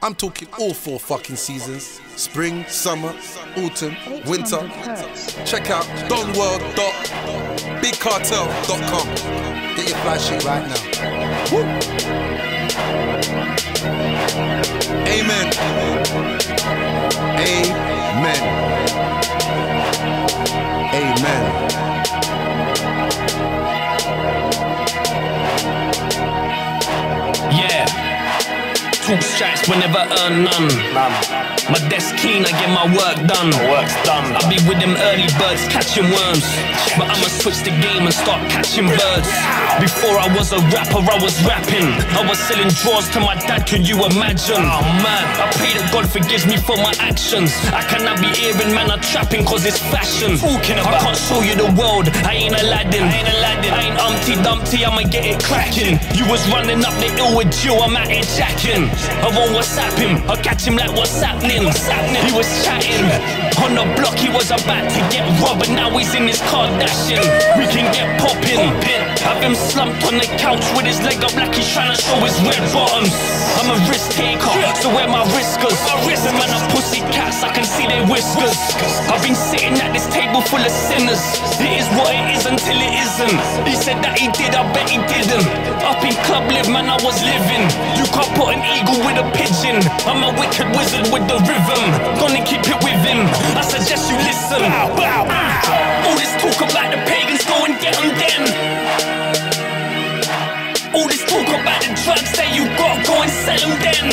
I'm talking all four fucking seasons spring, summer, autumn, winter. Check out donworld.bigcartel.com. Get your flash sheet right now. Woo. Amen. Talk strikes but never earn none. none. My desk keen, I get my work done. My work's done. I be with them early birds catching worms. But I'ma switch the game and start catching birds. Before I was a rapper, I was rapping. I was selling drawers to my dad, can you imagine? Oh man, I pray that God forgives me for my actions. I cannot be hearing man, I'm trapping cause it's fashion. Talking about. I can't show you the world, I ain't Aladdin. I ain't Aladdin. I ain't Humpty Dumpty, I'ma get it cracking. You was running up the hill with you, I'm at it jacking. I won't WhatsApp him, I catch him like what's happening happening. He was chatting on the block. He was about to get robbed, but now he's in his car dashing. We can get popping. Have him slumped on the couch with his leg up like he's trying to show his red bottoms. I'm a risk taker, so where my whiskers? The man are pussy cats, I can see their whiskers. I've been sitting at this table full of sinners. It is what it is until it isn't. He said that he did, I bet he didn't. Up in club live, man, I was living. You can't put an eagle with a pigeon. I'm a wicked wizard with the rhythm. Gonna keep it with him. I suggest you listen. All this talk about the pagans, go and get them then. All this talk about the drugs that you got, go and sell them then.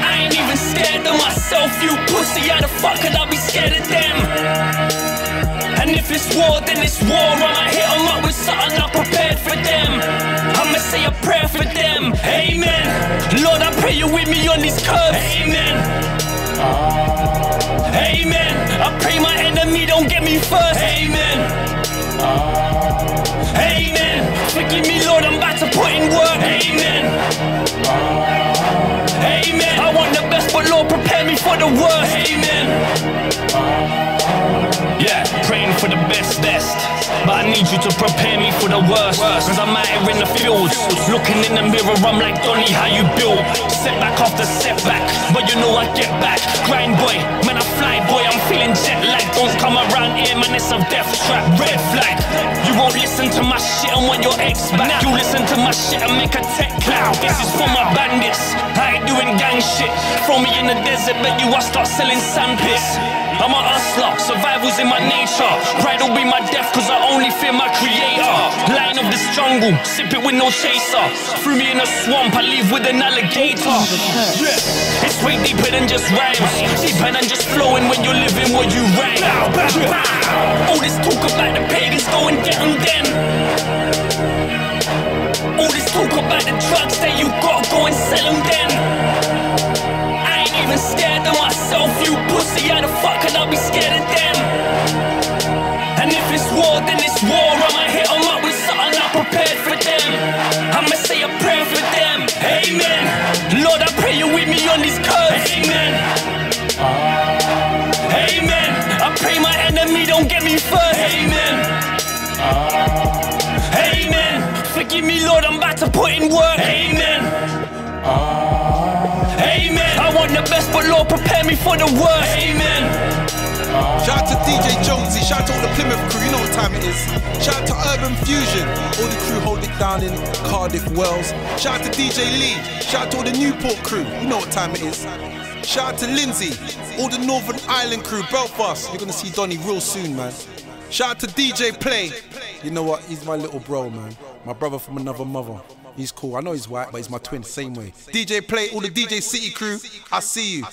I ain't even scared of myself, you pussy. How the fuck could I be scared of them? And if it's war, then it's war. I'ma hit them up with something I'm prepared for them. I'ma say a prayer for them. Amen. Lord, I pray you with me on these curves. Amen. Amen. I pray my enemy don't get me first. Amen. Amen. Forgive me, Lord, I'm about to put in work. Amen. Amen. I want the best, but Lord, prepare me for the worst. Amen. Yeah, praying for the best, best. But I need you to prepare me for the worst. Cause I'm out here in the fields. Looking in the mirror, I'm like, Donny, how you built? Setback after setback. But you know I get back. Grind boy, man, I fly boy. I'm feeling jet lag. Don't come around here, man, it's a death trap. Red flag. You won't listen to my shit and want your ex back. You listen to my shit and make a tech cloud. This is for my bandits. I ain't doing gang shit. Throw me in the desert, bet you I start selling sandpits. I'm a survival's in my nature. Pride will be my death, cause I only fear my creator. Lion of this jungle, sip it with no chaser. Threw me in a swamp, I leave with an alligator. It's way deeper than just rhymes, deeper than just flowing when you're living what you write. All this talk about the pagans, go and get them then. All this talk about the drugs that you got, go and sell them then. I ain't even scared of myself, you pussy. How the fuck could I be war. I'ma hit them up with something I'm prepared for them. I'ma say a prayer for them. Amen. Lord, I pray you with me on these curves. Amen. Amen. I pray my enemy don't get me first. Amen. Amen. Forgive me, Lord, I'm about to put in work. Amen. Amen. I want the best, but Lord, prepare me for the worst. Amen. Shout out to DJ Jonesy, shout out to all the Plymouth crew, you know what time it is. Shout out to Urban Fusion, all the crew hold it down in Cardiff, Wales. Shout out to DJ Lee, shout out to all the Newport crew, you know what time it is. Shout out to Lindsay, all the Northern Ireland crew, Belfast. You're gonna see Donny real soon, man. Shout out to DJ Play. You know what? He's my little bro, man. My brother from another mother. He's cool. I know he's white, but he's my twin, same way. DJ Play, all the DJ City crew. I see you.